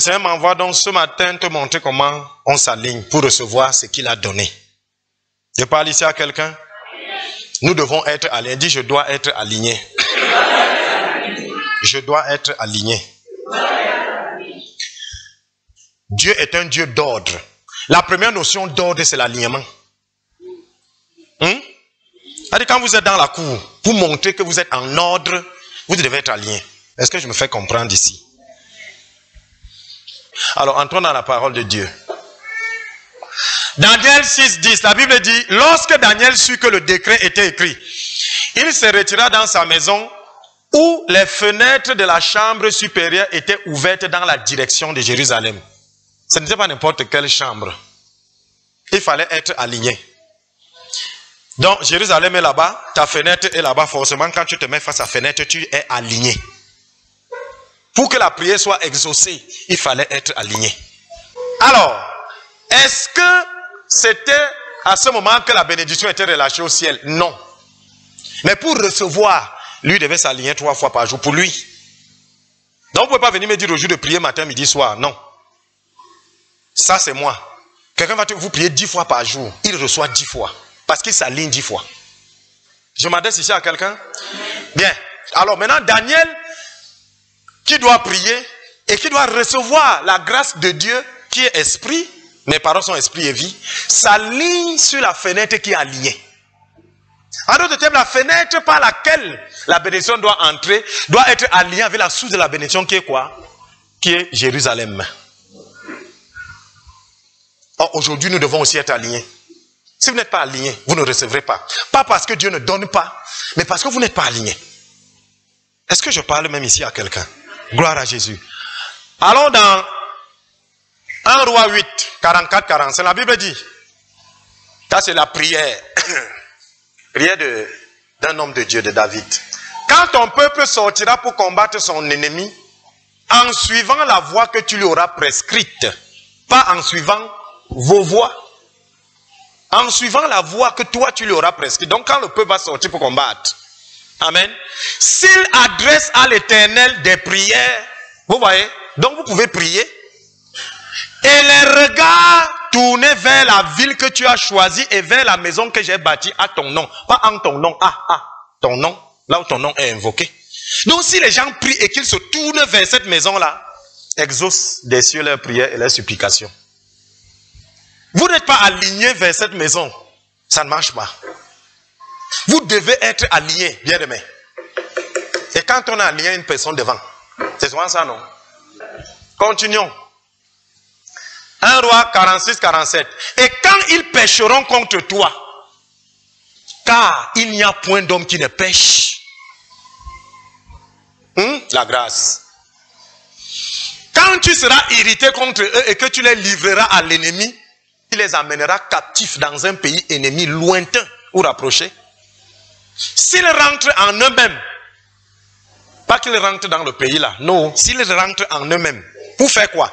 Seigneur m'envoie donc ce matin te montrer comment on s'aligne pour recevoir ce qu'il a donné. Je parle ici à quelqu'un. Nous devons être alignés. Dis, je dois être aligné. Je dois être aligné. Dieu est un Dieu d'ordre. La première notion d'ordre, c'est l'alignement. Hum? Quand vous êtes dans la cour, pour montrer que vous êtes en ordre, vous devez être aligné. Est-ce que je me fais comprendre ici? Alors, entrons dans la parole de Dieu. Daniel 6, 10, la Bible dit, lorsque Daniel sut que le décret était écrit, il se retira dans sa maison où les fenêtres de la chambre supérieure étaient ouvertes dans la direction de Jérusalem. Ce n'était pas n'importe quelle chambre. Il fallait être aligné. Donc, Jérusalem est là-bas, ta fenêtre est là-bas. Forcément, quand tu te mets face à la fenêtre, tu es aligné. Pour que la prière soit exaucée, il fallait être aligné. Alors, est-ce que c'était à ce moment que la bénédiction était relâchée au ciel? Non. Mais pour recevoir, lui devait s'aligner trois fois par jour pour lui. Donc, vous ne pouvez pas venir me dire au jour de prier matin, midi, soir. Non. Ça, c'est moi. Quelqu'un va te, vous prier dix fois par jour. Il reçoit dix fois. Parce qu'il s'aligne dix fois. Je m'adresse ici à quelqu'un Bien. Alors maintenant, Daniel, qui doit prier et qui doit recevoir la grâce de Dieu, qui est esprit, mes paroles sont esprit et vie, s'aligne sur la fenêtre qui est alignée. En d'autres termes, la fenêtre par laquelle la bénédiction doit entrer doit être alignée avec la source de la bénédiction qui est quoi? Qui est Jérusalem. Aujourd'hui, nous devons aussi être alignés. Si vous n'êtes pas aligné, vous ne recevrez pas. Pas parce que Dieu ne donne pas, mais parce que vous n'êtes pas aligné. Est-ce que je parle même ici à quelqu'un? Gloire à Jésus. Allons dans 1 roi 8, 44, 45. La Bible dit, ça c'est la prière. prière d'un homme de Dieu, de David. Quand ton peuple sortira pour combattre son ennemi, en suivant la voie que tu lui auras prescrite, pas en suivant vos voies, en suivant la voie que toi tu lui auras prescrite. Donc quand le peuple va sortir pour combattre, Amen. S'il adresse à l'éternel des prières, vous voyez, donc vous pouvez prier, et les regards tournés vers la ville que tu as choisie et vers la maison que j'ai bâtie à ton nom. Pas en ton nom, ah, ah, ton nom, là où ton nom est invoqué. Donc si les gens prient et qu'ils se tournent vers cette maison-là, exauce des cieux leurs prières et leurs supplications. Vous n'êtes pas aligné vers cette maison, ça ne marche pas. Vous devez être aligné, bien aimé. Et quand on a aligné une personne devant, c'est souvent ça, non? Continuons. 1 roi 46, 47. Et quand ils pécheront contre toi, car il n'y a point d'homme qui ne pêche. Hum? La grâce. Quand tu seras irrité contre eux et que tu les livreras à l'ennemi, il les amènera captifs dans un pays ennemi lointain ou rapproché. S'ils rentrent en eux-mêmes, pas qu'ils rentrent dans le pays là, non, s'ils rentrent en eux-mêmes, pour faire quoi?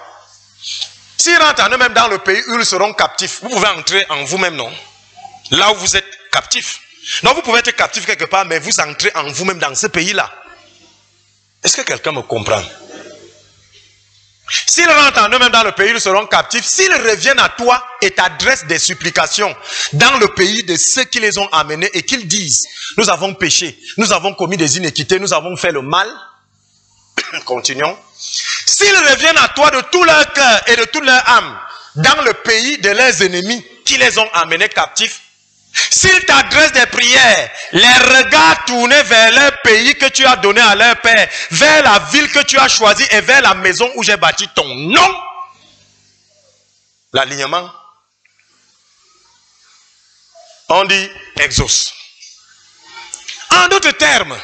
S'ils rentrent en eux-mêmes dans le pays ils seront captifs, vous pouvez entrer en vous-même, non? Là où vous êtes captif. Non, vous pouvez être captif quelque part, mais vous entrez en vous-même dans ce pays-là. Est-ce que quelqu'un me comprend? S'ils rentrent en dans le pays, ils seront captifs. S'ils reviennent à toi et t'adressent des supplications dans le pays de ceux qui les ont amenés et qu'ils disent, nous avons péché, nous avons commis des inéquités, nous avons fait le mal. Continuons. S'ils reviennent à toi de tout leur cœur et de toute leur âme dans le pays de leurs ennemis qui les ont amenés captifs, S'ils t'adressent des prières, les regards tournés vers leur pays que tu as donné à leur père, vers la ville que tu as choisie et vers la maison où j'ai bâti ton nom, l'alignement, on dit exauce. En d'autres termes,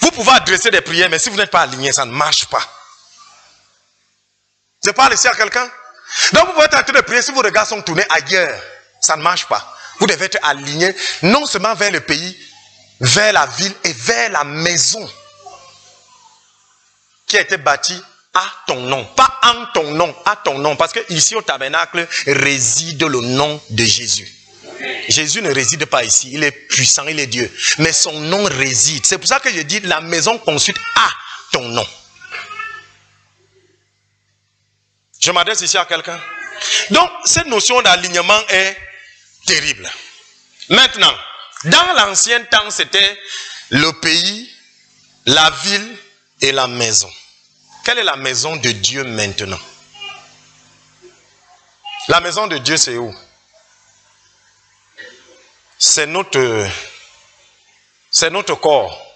vous pouvez adresser des prières, mais si vous n'êtes pas aligné, ça ne marche pas. Je parle ici à quelqu'un. Donc vous pouvez être en train de prier si vos regards sont tournés ailleurs. Ça ne marche pas. Vous devez être aligné non seulement vers le pays, vers la ville et vers la maison qui a été bâtie à ton nom. Pas en ton nom, à ton nom. Parce que ici au tabernacle réside le nom de Jésus. Jésus ne réside pas ici. Il est puissant, il est Dieu. Mais son nom réside. C'est pour ça que je dis la maison construite à ton nom. Je m'adresse ici à quelqu'un. Donc, cette notion d'alignement est terrible. Maintenant, dans l'ancien temps, c'était le pays, la ville et la maison. Quelle est la maison de Dieu maintenant? La maison de Dieu, c'est où? C'est notre, c'est corps.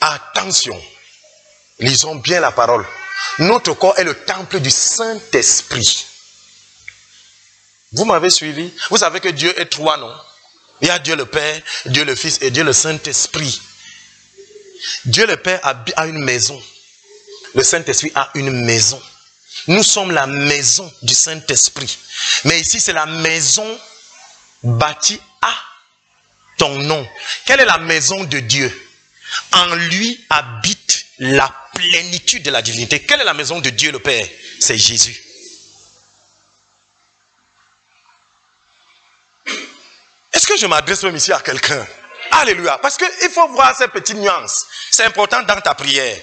Attention, lisons bien la parole. Notre corps est le temple du Saint-Esprit. Vous m'avez suivi Vous savez que Dieu est trois, non? Il y a Dieu le Père, Dieu le Fils et Dieu le Saint-Esprit. Dieu le Père a une maison. Le Saint-Esprit a une maison. Nous sommes la maison du Saint-Esprit. Mais ici, c'est la maison bâtie à ton nom. Quelle est la maison de Dieu? En lui habite la plénitude de la divinité. Quelle est la maison de Dieu le Père? C'est Jésus. Que je m'adresse même ici à quelqu'un Alléluia. Parce qu'il faut voir ces petites nuances. C'est important dans ta prière.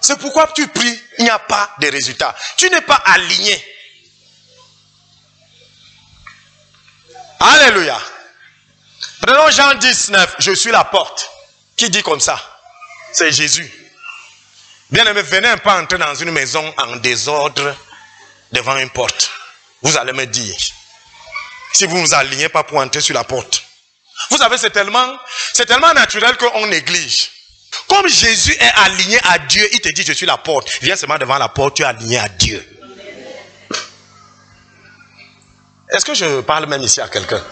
C'est pourquoi tu pries, il n'y a pas de résultat. Tu n'es pas aligné. Alléluia. Prenons Jean 19, je suis la porte. Qui dit comme ça? C'est Jésus. Bien aimé, venez peu entrer dans une maison en désordre devant une porte. Vous allez me dire, si vous ne vous alignez pas pour entrer sur la porte. Vous savez, c'est tellement, c'est tellement naturel qu'on néglige. Comme Jésus est aligné à Dieu, il te dit, je suis la porte. Viens seulement devant la porte, tu es aligné à Dieu. Est-ce que je parle même ici à quelqu'un?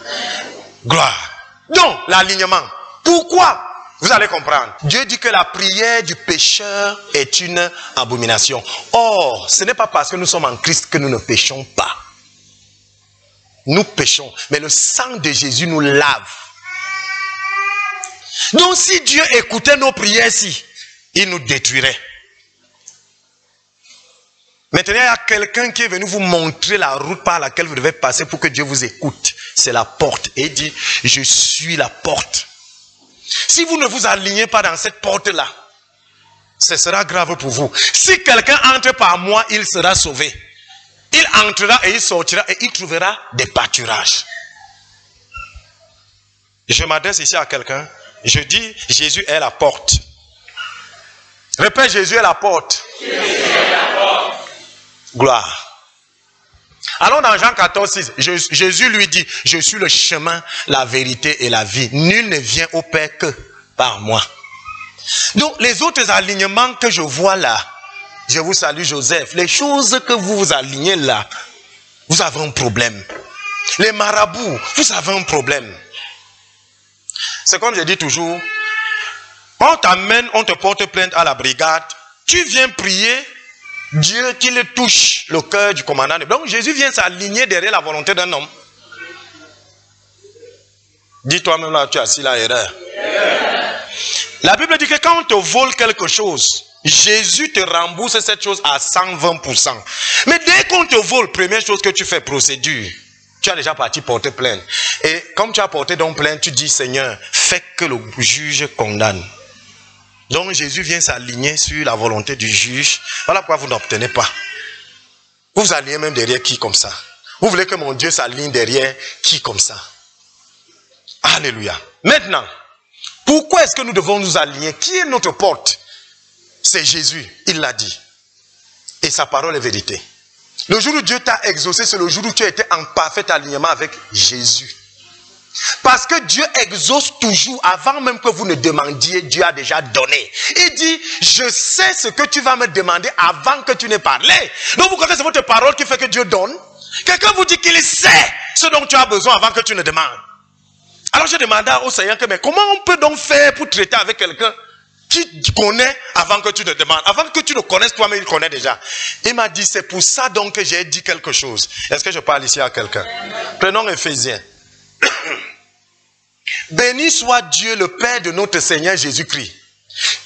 Gloire. Donc, l'alignement. Pourquoi? Vous allez comprendre. Dieu dit que la prière du pécheur est une abomination. Or, ce n'est pas parce que nous sommes en Christ que nous ne péchons pas. Nous péchons, mais le sang de Jésus nous lave. Donc si Dieu écoutait nos prières si, il nous détruirait. Maintenant, il y a quelqu'un qui est venu vous montrer la route par laquelle vous devez passer pour que Dieu vous écoute. C'est la porte. Et il dit, je suis la porte. Si vous ne vous alignez pas dans cette porte-là, ce sera grave pour vous. Si quelqu'un entre par moi, il sera sauvé. Il entrera et il sortira et il trouvera des pâturages. Je m'adresse ici à quelqu'un. Je dis, Jésus est la porte. Répète, Jésus est la porte. Jésus est la porte. Gloire. Allons dans Jean 14, 6. Jésus lui dit, je suis le chemin, la vérité et la vie. Nul ne vient au Père que par moi. Donc, les autres alignements que je vois là, je vous salue Joseph, les choses que vous vous alignez là, vous avez un problème. Les marabouts, vous avez un problème. C'est comme je dis toujours, on t'amène, on te porte plainte à la brigade, tu viens prier, Dieu qu'il touche le cœur du commandant. Donc Jésus vient s'aligner derrière la volonté d'un homme. Dis-toi même là, tu as assis la erreur. La Bible dit que quand on te vole quelque chose, Jésus te rembourse cette chose à 120%. Mais dès qu'on te vole, première chose que tu fais, procédure. Tu as déjà parti porter plainte. Et comme tu as porté donc plainte, tu dis, Seigneur, fais que le juge condamne. Donc Jésus vient s'aligner sur la volonté du juge. Voilà pourquoi vous n'obtenez pas. Vous vous alignez même derrière qui comme ça? Vous voulez que mon Dieu s'aligne derrière qui comme ça? Alléluia. Maintenant, pourquoi est-ce que nous devons nous aligner? Qui est notre porte? C'est Jésus. Il l'a dit. Et sa parole est vérité. Le jour où Dieu t'a exaucé, c'est le jour où tu été en parfait alignement avec Jésus. Parce que Dieu exauce toujours avant même que vous ne demandiez, Dieu a déjà donné. Il dit, je sais ce que tu vas me demander avant que tu n'aies parlé. Donc vous connaissez votre parole qui fait que Dieu donne. Quelqu'un vous dit qu'il sait ce dont tu as besoin avant que tu ne demandes. Alors je demandais au Seigneur que, mais comment on peut donc faire pour traiter avec quelqu'un qui connaît avant que tu ne demandes, avant que tu ne connaisses toi-même, il connaît déjà. Il m'a dit, c'est pour ça donc que j'ai dit quelque chose. Est-ce que je parle ici à quelqu'un? Prenons Ephésiens. Béni soit Dieu, le Père de notre Seigneur Jésus-Christ,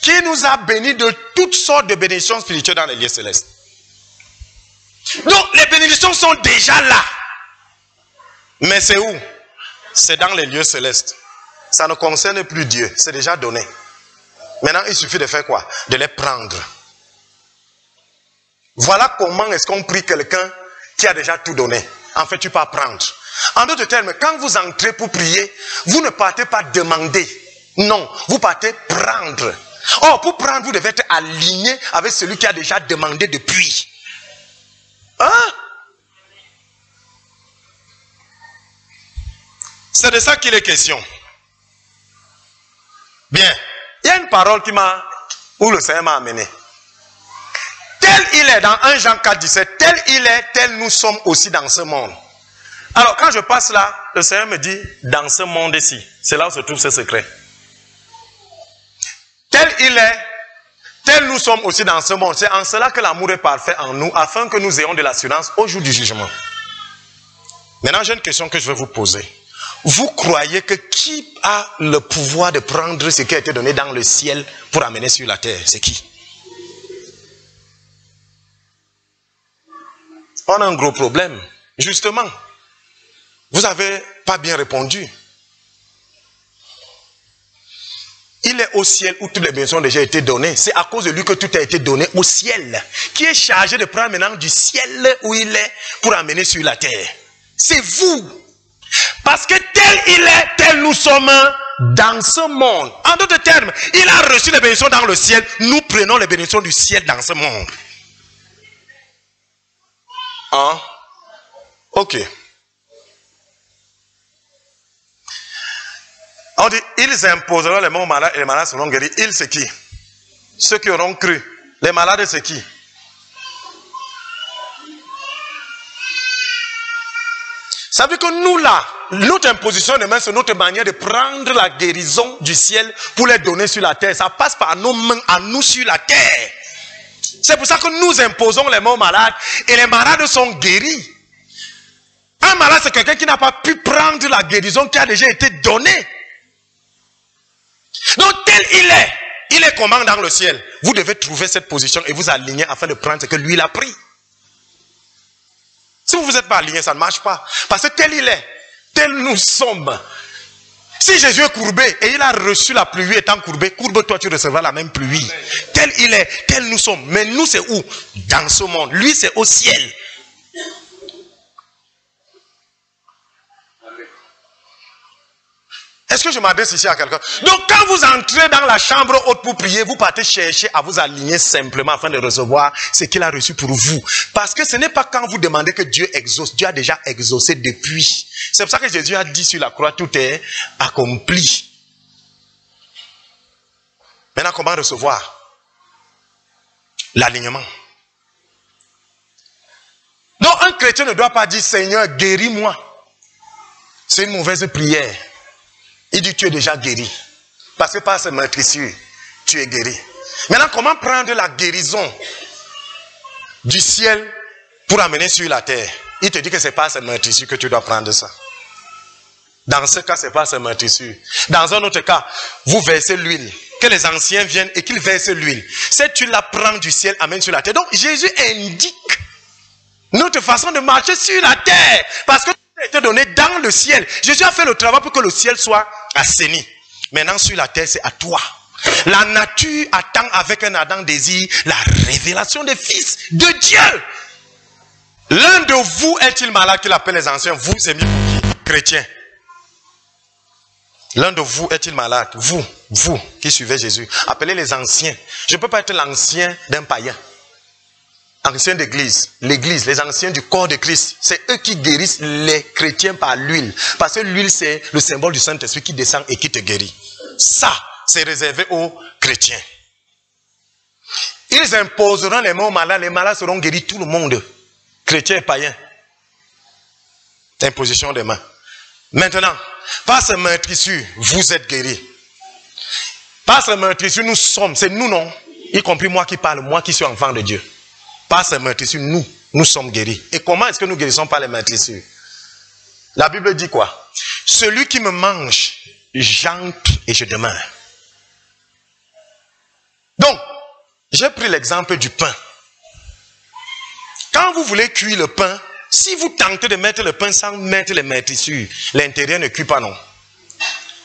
qui nous a bénis de toutes sortes de bénédictions spirituelles dans les lieux célestes. Donc, les bénédictions sont déjà là. Mais c'est où? C'est dans les lieux célestes. Ça ne concerne plus Dieu, c'est déjà donné. Maintenant, il suffit de faire quoi? De les prendre. Voilà comment est-ce qu'on prie quelqu'un qui a déjà tout donné. En fait, tu peux apprendre. En d'autres termes, quand vous entrez pour prier, vous ne partez pas demander. Non, vous partez prendre. Or, pour prendre, vous devez être aligné avec celui qui a déjà demandé depuis. Hein? C'est de ça qu'il est question. Bien. Il y a une parole qui m'a, où le Seigneur m'a amené. Tel il est dans 1 Jean 4, 17, tel il est, tel nous sommes aussi dans ce monde. Alors, quand je passe là, le Seigneur me dit, dans ce monde-ci, c'est là où se trouve ce secret. Tel il est, tel nous sommes aussi dans ce monde. C'est en cela que l'amour est parfait en nous, afin que nous ayons de l'assurance au jour du jugement. Maintenant, j'ai une question que je vais vous poser. Vous croyez que qui a le pouvoir de prendre ce qui a été donné dans le ciel pour amener sur la terre C'est qui? On a un gros problème. Justement, vous n'avez pas bien répondu. Il est au ciel où toutes les bénédictions ont déjà été données. C'est à cause de lui que tout a été donné au ciel. Qui est chargé de prendre maintenant du ciel où il est pour amener sur la terre? C'est vous. Parce que tel il est, tel nous sommes dans ce monde. En d'autres termes, il a reçu les bénédictions dans le ciel. Nous prenons les bénédictions du ciel dans ce monde. Hein? Ok. On dit, ils imposeront les mots malades et les malades seront guéris. Ils, c'est qui? Ceux qui auront cru. Les malades, c'est qui? Ça veut dire que nous, là, notre imposition de main, c'est notre manière de prendre la guérison du ciel pour les donner sur la terre. Ça passe par nos mains à nous sur la terre. C'est pour ça que nous imposons les mains aux malades et les malades sont guéris. Un malade, c'est quelqu'un qui n'a pas pu prendre la guérison qui a déjà été donnée. Donc, tel il est, il est comment dans le ciel? Vous devez trouver cette position et vous aligner afin de prendre ce que lui il a pris. Si vous vous êtes pas aligné, ça ne marche pas. Parce que tel il est, tel nous sommes. Si Jésus est courbé et il a reçu la pluie étant courbé, courbe-toi, tu recevras la même pluie. Tel il est, tel nous sommes. Mais nous, c'est où? Dans ce monde. Lui, c'est au ciel. Est-ce que je m'adresse ici à quelqu'un? Donc quand vous entrez dans la chambre haute pour prier, vous partez chercher à vous aligner simplement afin de recevoir ce qu'il a reçu pour vous. Parce que ce n'est pas quand vous demandez que Dieu exauce. Dieu a déjà exaucé depuis. C'est pour ça que Jésus a dit sur la croix, tout est accompli. Maintenant, comment recevoir L'alignement? Donc un chrétien ne doit pas dire Seigneur, guéris-moi. C'est une mauvaise prière. Dit, tu es déjà guéri. Parce que par ce meurtrissure, tu es guéri. Maintenant, comment prendre la guérison du ciel pour amener sur la terre? Il te dit que ce n'est pas ce meurtrissure que tu dois prendre ça. Dans ce cas, ce n'est pas ce meurtrissure. Dans un autre cas, vous versez l'huile. Que les anciens viennent et qu'ils versent l'huile. Cette tu la prends du ciel, amène sur la terre. Donc, Jésus indique notre façon de marcher sur la terre. Parce que été donné dans le ciel. Jésus a fait le travail pour que le ciel soit assaini. Maintenant, sur la terre, c'est à toi. La nature attend avec un ardent désir la révélation des fils de Dieu. L'un de vous est-il malade qu'il appelle les anciens? Vous, c'est mis Chrétien. L'un de vous est-il malade? Vous, vous qui suivez Jésus. Appelez les anciens. Je ne peux pas être l'ancien d'un païen anciens d'église, l'église, les anciens du corps de Christ, c'est eux qui guérissent les chrétiens par l'huile. Parce que l'huile, c'est le symbole du Saint-Esprit qui descend et qui te guérit. Ça, c'est réservé aux chrétiens. Ils imposeront les mains aux malades, les malades seront guéris, tout le monde, chrétiens et païens. Imposition des mains. Maintenant, par ce meurtrissure, vous êtes guéris. Par ce meurtrissure, nous sommes, c'est nous non, y compris moi qui parle, moi qui suis enfant de Dieu par ces meurtrissures, nous, nous sommes guéris. Et comment est-ce que nous guérissons par les meurtrissures La Bible dit quoi? Celui qui me mange, j'entre et je demeure. Donc, j'ai pris l'exemple du pain. Quand vous voulez cuire le pain, si vous tentez de mettre le pain sans mettre les meurtrissures, l'intérieur ne cuit pas, non.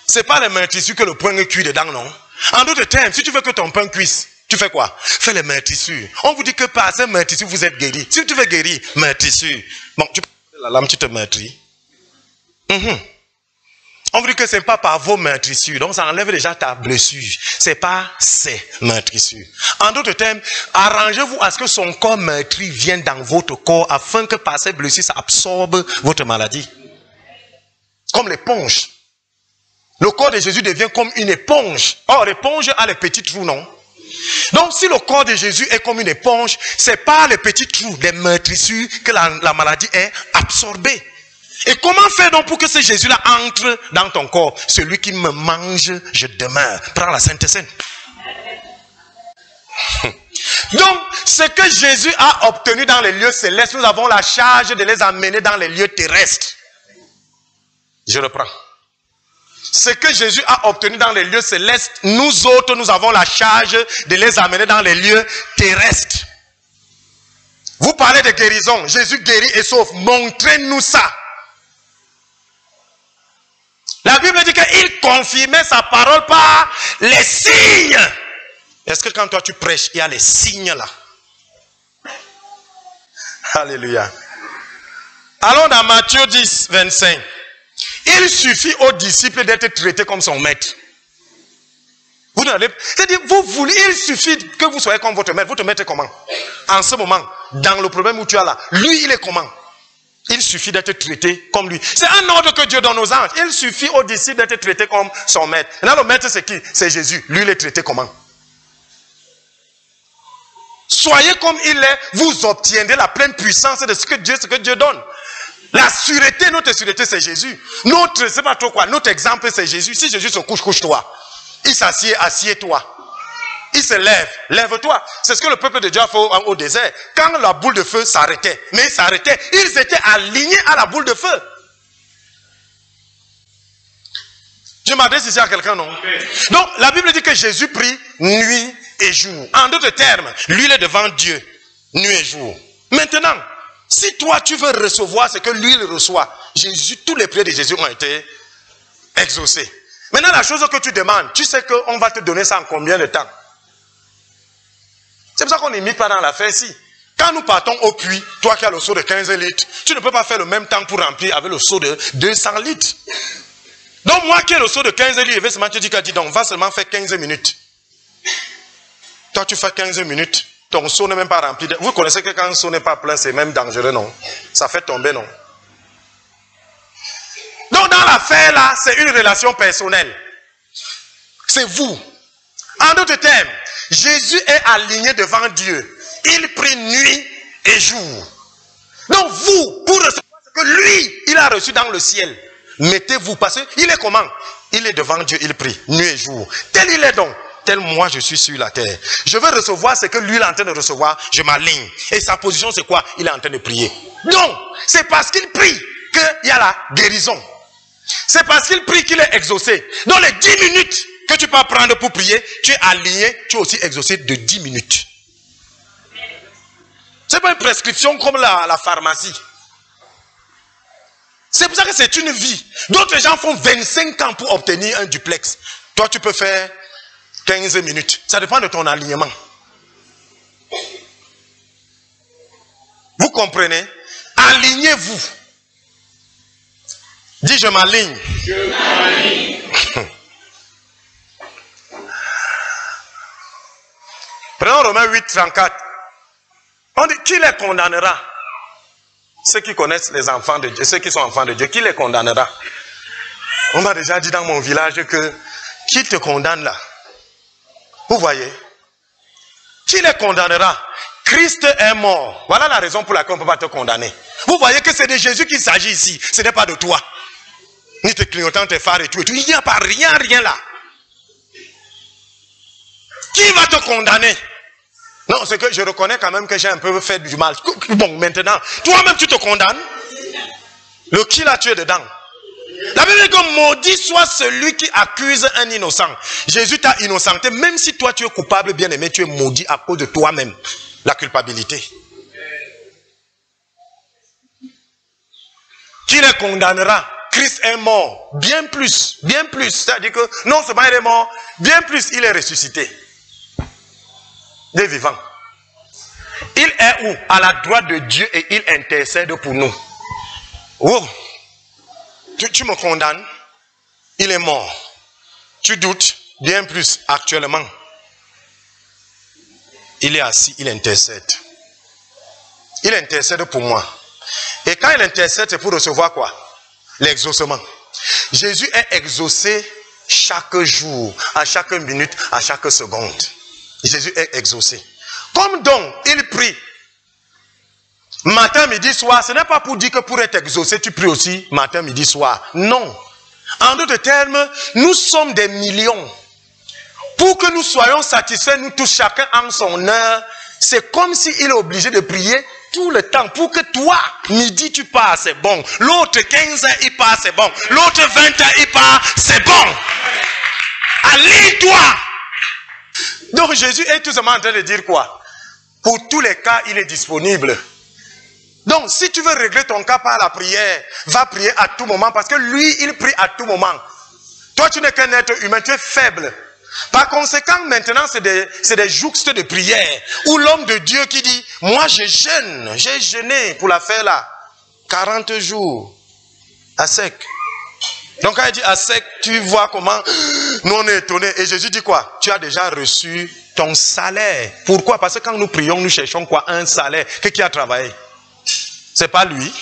C'est pas les meurtrissures que le pain cuit dedans, non. En d'autres termes, si tu veux que ton pain cuise, Tu fais quoi? Fais les meurtrissures. On vous dit que par ces meurtrissures, vous êtes guéri. Si tu veux guérir, meurtrissure. Bon, tu prends la lame, tu te meurtris. Mhm. On vous dit que ce n'est pas par vos meurtrissures. Donc, ça enlève déjà ta blessure. Ce n'est pas ces meurtrissures. En d'autres termes, arrangez-vous à ce que son corps meurtri vienne dans votre corps afin que par ces blessures, ça absorbe votre maladie. Comme l'éponge. Le corps de Jésus devient comme une éponge. Or, l'éponge a les petits trous, non? Donc, si le corps de Jésus est comme une éponge, c'est par les petits trous des meurtrissures que la, la, maladie est absorbée. Et comment faire donc pour que ce Jésus-là entre dans ton corps? Celui qui me mange, je demeure. Prends la Sainte Sainte. Donc, ce que Jésus a obtenu dans les lieux célestes, nous avons la charge de les amener dans les lieux terrestres. Je reprends. Ce que Jésus a obtenu dans les lieux célestes, nous autres, nous avons la charge de les amener dans les lieux terrestres. Vous parlez de guérison. Jésus guérit et sauve. Montrez-nous ça. La Bible dit qu'il confirmait sa parole par les signes. Est-ce que quand toi tu prêches, il y a les signes là? Alléluia. Allons dans Matthieu 10, 25. Il suffit aux disciples d'être traités comme son maître. Vous n'allez, c'est-à-dire, vous voulez, il suffit que vous soyez comme votre maître. Votre maître est comment? En ce moment, dans le problème où tu as là, lui, il est comment? Il suffit d'être traité comme lui. C'est un ordre que Dieu donne aux anges. Il suffit aux disciples d'être traités comme son maître. Là, le maître, c'est qui? C'est Jésus. Lui, il est traité comment? Soyez comme il est, vous obtiendrez la pleine puissance de ce que Dieu, ce que Dieu donne. La sûreté, notre sûreté, c'est Jésus. Notre, c'est pas trop quoi, notre exemple, c'est Jésus. Si Jésus se couche, couche-toi. Il s'assied, assieds-toi. Il se lève, lève-toi. C'est ce que le peuple de Dieu a fait au, désert. Quand la boule de feu s'arrêtait, mais il s'arrêtait, ils étaient alignés à la boule de feu. Je m'adresse ici à quelqu'un, non? Donc, la Bible dit que Jésus prie nuit et jour. En d'autres termes, lui, il est devant Dieu, nuit et jour. Maintenant, si toi, tu veux recevoir ce que lui, il reçoit, Jésus, tous les prières de Jésus ont été exaucés. Maintenant, la chose que tu demandes, tu sais qu'on va te donner ça en combien de temps? C'est pour ça qu'on n'imite pas dans l'affaire ici. Quand nous partons au puits, toi qui as le seau de 15 litres, tu ne peux pas faire le même temps pour remplir avec le seau de 200 litres. Donc moi qui ai le seau de 15 litres, je vais seulement te dire, dit, donc va seulement faire 15 minutes. Toi tu fais 15 minutes. Ton seau n'est même pas rempli. Vous connaissez que quand un seau n'est pas plein, c'est même dangereux, non? Ça fait tomber, non? Donc dans l'affaire là, c'est une relation personnelle. C'est vous. En d'autres termes, Jésus est aligné devant Dieu. Il prie nuit et jour. Donc vous, pour recevoir ce que lui, il a reçu dans le ciel, mettez-vous, parce qu'il est comment? Il est devant Dieu, il prie nuit et jour. Tel il est donc tel moi je suis sur la terre. Je veux recevoir ce que lui est en train de recevoir, je m'aligne. Et sa position c'est quoi? Il est en train de prier. Donc, c'est parce qu'il prie qu'il y a la guérison. C'est parce qu'il prie qu'il est exaucé. Dans les 10 minutes que tu peux prendre pour prier, tu es aligné, tu es aussi exaucé de 10 minutes. C'est pas une prescription comme la, la pharmacie. C'est pour ça que c'est une vie. D'autres gens font 25 ans pour obtenir un duplex. Toi, tu peux faire 15 minutes. Ça dépend de ton alignement. Vous comprenez? Alignez-vous. Dis, je m'aligne. Je m'aligne. Prenons Romains 8, 34. On dit, qui les condamnera? Ceux qui connaissent les enfants de Dieu, ceux qui sont enfants de Dieu, qui les condamnera? On m'a déjà dit dans mon village que qui te condamne là? Vous voyez? Qui les condamnera? Christ est mort. Voilà la raison pour laquelle on ne peut pas te condamner. Vous voyez que c'est de Jésus qu'il s'agit ici. Ce n'est pas de toi. Ni tes clignotants, tes phares et tout, et tout. Il n'y a pas rien, rien là. Qui va te condamner? Non, c'est que je reconnais quand même que j'ai un peu fait du mal. Bon, maintenant, toi-même tu te condamnes. Le qui l'a tué dedans? La Bible dit que maudit soit celui qui accuse un innocent. Jésus t'a innocenté, même si toi tu es coupable, bien aimé, tu es maudit à cause de toi-même. La culpabilité. Qui les condamnera? Christ est mort. Bien plus, bien plus. C'est-à-dire que non seulement il est mort, bien plus il est ressuscité. des vivants. Il est où? À la droite de Dieu et il intercède pour nous. Oh, tu, me condamnes Il est mort. Tu doutes Bien plus, actuellement, il est assis, il intercède. Il intercède pour moi. Et quand il intercède, c'est pour recevoir quoi? L'exaucement. Jésus est exaucé chaque jour, à chaque minute, à chaque seconde. Jésus est exaucé. Comme donc, il prie. Matin, midi, soir, ce n'est pas pour dire que pour être exaucé, tu pries aussi matin, midi, soir. Non. En d'autres termes, nous sommes des millions. Pour que nous soyons satisfaits, nous tous, chacun en son heure, c'est comme s'il est obligé de prier tout le temps pour que toi, midi, tu pars, c'est bon. L'autre 15 heures, il part, c'est bon. L'autre 20 heures, il part, c'est bon. Allez-toi. Donc Jésus est tout simplement en train de dire quoi? Pour tous les cas, il est disponible. Donc, si tu veux régler ton cas par la prière, va prier à tout moment parce que lui, il prie à tout moment. Toi, tu n'es qu'un être humain, tu es faible. Par conséquent, maintenant, c'est des, des jouxtes de prière. Où l'homme de Dieu qui dit, moi je jeûne, j'ai jeûné pour la faire là. 40 jours. À sec. Donc quand il dit à sec, tu vois comment nous on est étonnés. Et Jésus dit quoi? Tu as déjà reçu ton salaire. Pourquoi? Parce que quand nous prions, nous cherchons quoi? Un salaire. Qui a travaillé? C'est pas lui.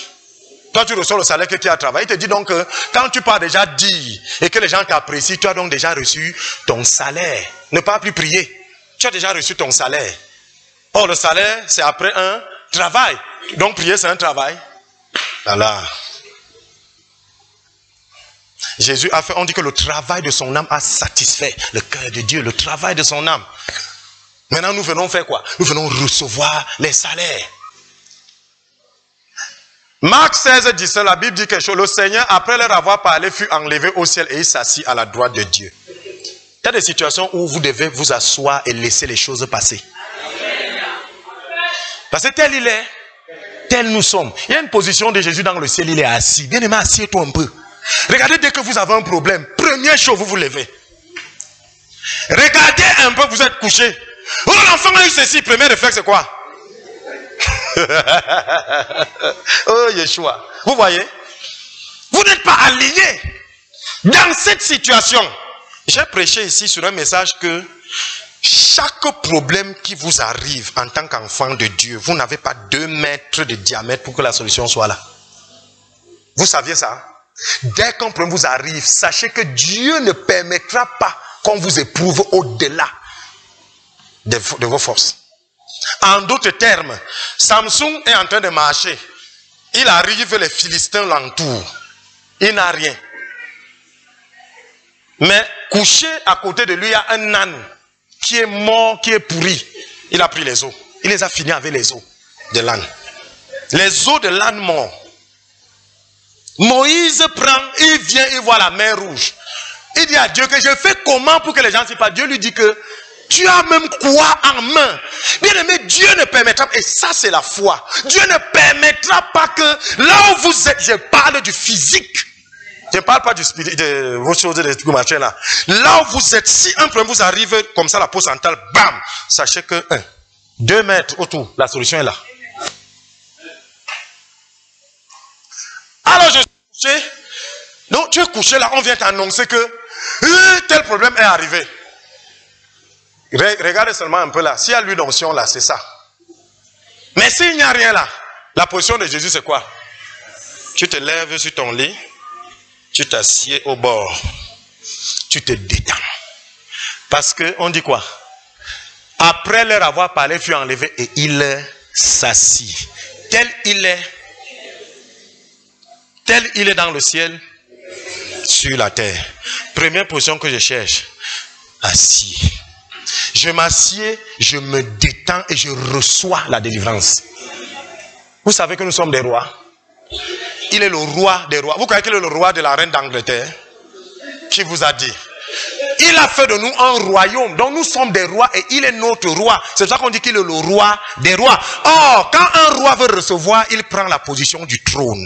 Toi, tu reçois le salaire que tu as travaillé. Il te dit donc que quand tu pars déjà dire et que les gens t'apprécient, tu as donc déjà reçu ton salaire. Ne pas plus prier. Tu as déjà reçu ton salaire. Or, le salaire, c'est après un travail. Donc, prier, c'est un travail. Voilà. Jésus a fait, on dit que le travail de son âme a satisfait le cœur de Dieu, le travail de son âme. Maintenant, nous venons faire quoi? Nous venons recevoir les salaires. Marc 16, 17, la Bible dit quelque chose. Le Seigneur, après leur avoir parlé, fut enlevé au ciel et il s'assit à la droite de Dieu. Il y a des situations où vous devez vous asseoir et laisser les choses passer. Parce que tel il est, tel nous sommes. Il y a une position de Jésus dans le ciel, il est assis. Bien aimé, assieds-toi un peu. Regardez, dès que vous avez un problème, première chose, vous vous levez. Regardez un peu, vous êtes couché. Oh, l'enfant a eu ceci, premier réflexe, c'est quoi? oh Yeshua. Vous voyez? Vous n'êtes pas aligné. Dans cette situation, j'ai prêché ici sur un message que chaque problème qui vous arrive en tant qu'enfant de Dieu, vous n'avez pas deux mètres de diamètre pour que la solution soit là. Vous saviez ça? Dès qu'un problème vous arrive, sachez que Dieu ne permettra pas qu'on vous éprouve au-delà de vos forces. En d'autres termes, Samsung est en train de marcher. Il arrive, les Philistins l'entourent. Il n'a rien. Mais couché à côté de lui, il y a un âne qui est mort, qui est pourri. Il a pris les os. Il les a finis avec les os de l'âne. Les os de l'âne mort. Moïse prend, il vient, il voit la mer rouge. Il dit à Dieu que je fais comment pour que les gens ne pas. Dieu lui dit que tu as même quoi en main Bien aimé, Dieu ne permettra pas, et ça c'est la foi, Dieu ne permettra pas que là où vous êtes, je parle du physique, je ne parle pas du spirit, de vos choses, de machin là. Là où vous êtes, si un problème vous arrive comme ça, la peau centrale, bam, sachez que, un, deux mètres autour, la solution est là. Alors je suis couché, donc tu es couché là, on vient t'annoncer que euh, tel problème est arrivé. Regardez seulement un peu là. S'il y a lui d'onction là, c'est ça. Mais s'il n'y a rien là, la position de Jésus, c'est quoi? Tu te lèves sur ton lit, tu t'assieds au bord, tu te détends. Parce que, on dit quoi? Après leur avoir parlé, fut enlevé et il s'assit. Tel il est, tel il est dans le ciel, sur la terre. Première position que je cherche, assis. Je m'assieds, je me détends et je reçois la délivrance. Vous savez que nous sommes des rois. Il est le roi des rois. Vous croyez qu'il est le roi de la reine d'Angleterre Qui vous a dit? Il a fait de nous un royaume. Donc nous sommes des rois et il est notre roi. C'est pour ça qu'on dit qu'il est le roi des rois. Or, quand un roi veut recevoir, il prend la position du trône.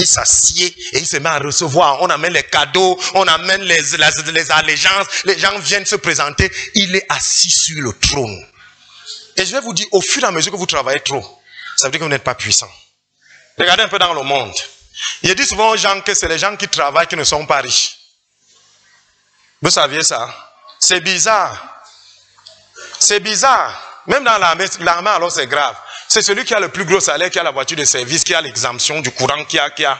Il s'assied et il se met à recevoir. On amène les cadeaux, on amène les, les, allégeances. Les gens viennent se présenter. Il est assis sur le trône. Et je vais vous dire, au fur et à mesure que vous travaillez trop, ça veut dire que vous n'êtes pas puissant. Regardez un peu dans le monde. Il dit souvent aux gens que c'est les gens qui travaillent qui ne sont pas riches. Vous saviez ça? C'est bizarre. C'est bizarre. Même dans l'armée, l'armée alors c'est grave. C'est celui qui a le plus gros salaire, qui a la voiture de service, qui a l'exemption du courant, qui a, qui a.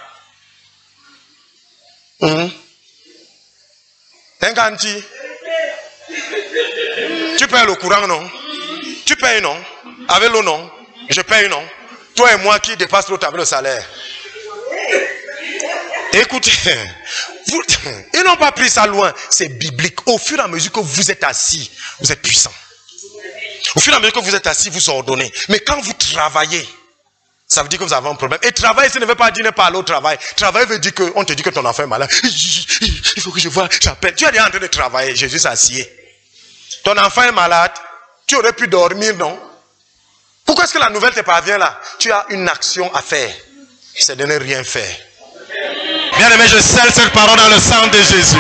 Hum. Un Tu payes le courant, non? Tu payes, non? Avec l'eau, non? Je paye, non? Toi et moi qui dépasse l'autre avec le salaire. Écoutez, ils n'ont pas pris ça loin. C'est biblique. Au fur et à mesure que vous êtes assis, vous êtes puissant. Au fur et à mesure que vous êtes assis, vous ordonnez. Mais quand vous travaillez, ça veut dire que vous avez un problème. Et travailler, ça ne veut pas dire ne pas aller au travail. Travailler veut dire qu'on te dit que ton enfant est malade. Il faut que je vois, j'appelle. Tu es déjà en train de travailler, Jésus s'assied. Ton enfant est malade, tu aurais pu dormir, non? Pourquoi est-ce que la nouvelle te parvient là? Tu as une action à faire. C'est de ne rien faire. Bien aimé, je scelle cette parole dans le sang de Jésus.